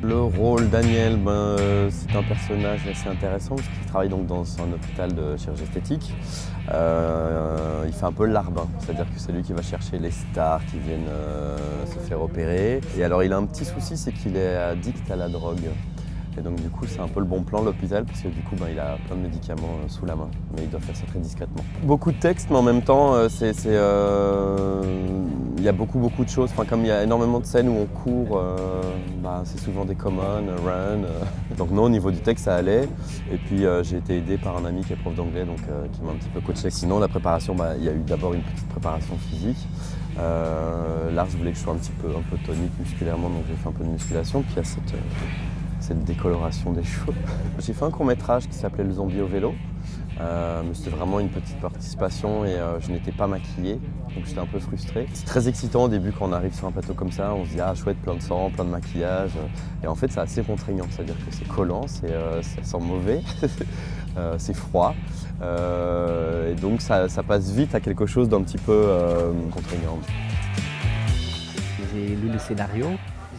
Le rôle Daniel, ben, euh, c'est un personnage assez intéressant parce qu'il travaille donc dans un hôpital de chirurgie esthétique. Euh, il fait un peu le larbin, c'est-à-dire que c'est lui qui va chercher les stars qui viennent euh, se faire opérer. Et alors il a un petit souci, c'est qu'il est addict à la drogue. Et donc du coup c'est un peu le bon plan l'hôpital parce que du coup ben, il a plein de médicaments sous la main. Mais il doit faire ça très discrètement. Beaucoup de textes mais en même temps c'est, il y a beaucoup beaucoup de choses. Enfin, comme il y a énormément de scènes où on court, euh, bah, c'est souvent des common, run. euh. Donc non au niveau du texte ça allait. Et puis euh, j'ai été aidé par un ami qui est prof d'anglais donc euh, qui m'a un petit peu coaché. Sinon la préparation, bah, il y a eu d'abord une petite préparation physique. Euh, Lars voulait que je sois un petit peu, un peu tonique musculairement donc j'ai fait un peu de musculation. Puis il y a cette, euh, cette décoloration des cheveux. J'ai fait un court métrage qui s'appelait Le zombie au vélo. Euh, mais c'était vraiment une petite participation et euh, je n'étais pas maquillé, donc j'étais un peu frustré. C'est très excitant au début quand on arrive sur un plateau comme ça, on se dit ah chouette, plein de sang, plein de maquillage. Et en fait c'est assez contraignant, c'est-à-dire que c'est collant, c'est, euh, ça sent mauvais, euh, c'est froid. Euh, et donc ça, ça passe vite à quelque chose d'un petit peu euh, contraignant. J'ai lu le scénario,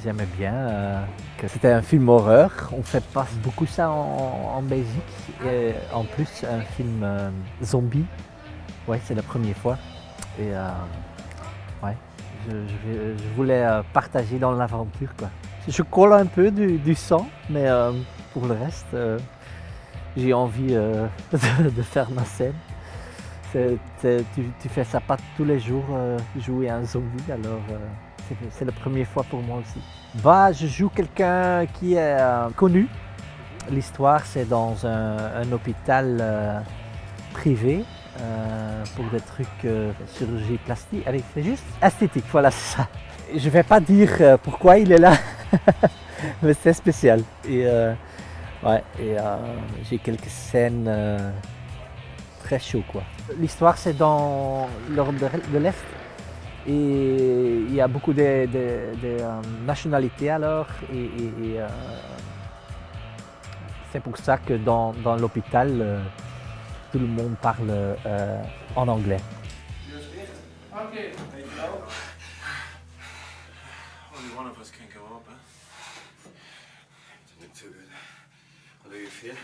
j'aimais bien. euh, que c'était un film horreur. On fait pas beaucoup ça en, en Belgique. Et en plus, un film euh, zombie. Ouais, c'est la première fois. Et euh, ouais, je, je vais- je voulais partager dans l'aventure quoi. Je colle un peu du, du sang, mais pour le reste, j'ai envie de, de faire ma scène. Tu, tu fais ça pas tous les jours, jouer un zombie, alors c'est- la première fois pour moi aussi. Bah, je joue quelqu'un qui est euh, connu. L'histoire, c'est dans un, hôpital euh, privé euh, pour des trucs chirurgie plastique. Allez, c'est juste esthétique, voilà, ça. Je vais pas dire pourquoi il est là, mais c'est spécial. Et, ouais, et j'ai quelques scènes très chaudes, quoi. L'histoire, c'est dans l'Europe de l'Est. Et il y a beaucoup de, de- de, euh, nationalités alors. Et, et- et, euh, c'est pour ça que dans, dans l'hôpital, euh, tout le monde parle euh, en anglais. Okay. Only one of us can go up, huh? Doesn't look too good. How do you feel?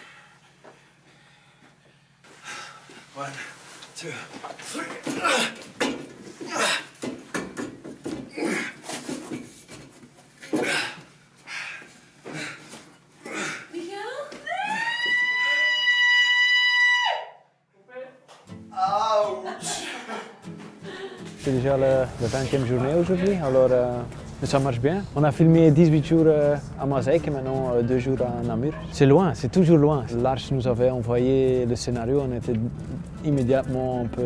One, two, three. C'est déjà le 20e journée aujourd'hui, alors euh, ça marche bien. On a filmé 18 jours euh, à Mosaïque et maintenant euh, deux jours à Namur. C'est loin, c'est toujours loin. Lars nous avait envoyé le scénario, on était immédiatement un peu...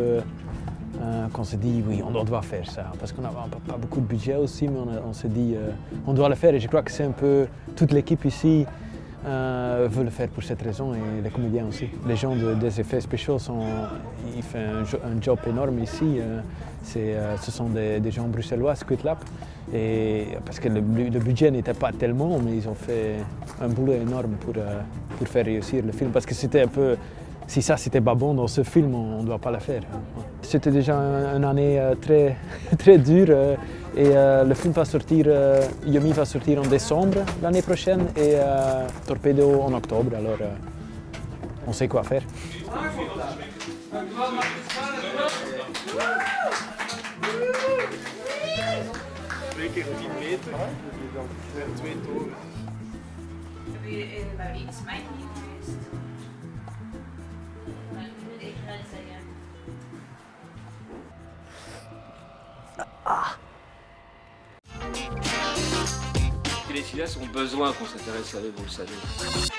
euh, qu'on s'est dit oui, on doit faire ça, parce qu'on n'avait pas, beaucoup de budget aussi, mais on, on s'est dit on doit le faire et je crois que c'est un peu toute l'équipe ici euh, veut le faire pour cette raison et les comédiens aussi. Les gens de- des effets spéciaux ils font un, jo- un job énorme ici. euh, euh, ce sont des, gens bruxellois, Squid Lab, et parce que le, le budget n'était pas tellement, mais ils ont fait un boulot énorme pour, euh, pour faire réussir le film, parce que c'était un peu si ça c'était pas bon dans ce film, on ne doit pas le faire. C'était déjà un- une année euh, très, très dure euh, et euh, le film va sortir, Yomi va sortir en décembre l'année prochaine et Torpedo en octobre, alors on sait quoi faire. Twee keer 10 meter. Dan zijn twee toren. Heb je in bij iets mij niet geweest? Filles ont besoin qu'on s'intéresse à eux, vous le savez.